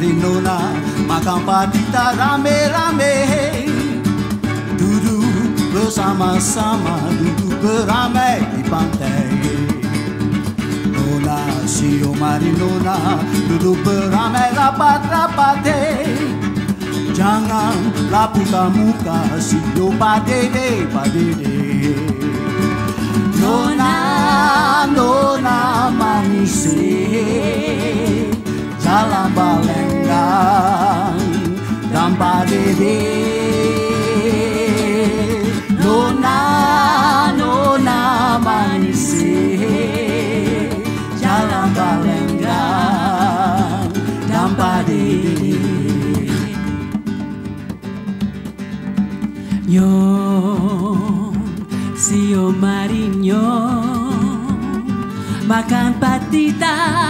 Marinona makan patita rame-rame. Duduk bersama-sama duduk beramai di pantai. Nona, sio marinona duduk beramai rapat-rapat. Jangan lapukan muka sio padede padede Nona, nona manis dan padede Nona, nona manis Jalan balenggang dan padede Yo, sio marinho Makan patita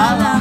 Salam.